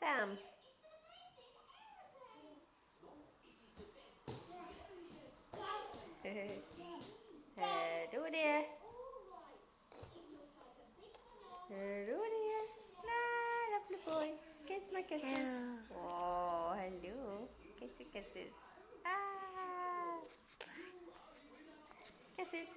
Sam. Hello there. Hello there. Ah, lovely boy. Kiss my kisses. Oh, hello. Kissy kisses. Ah. Kisses.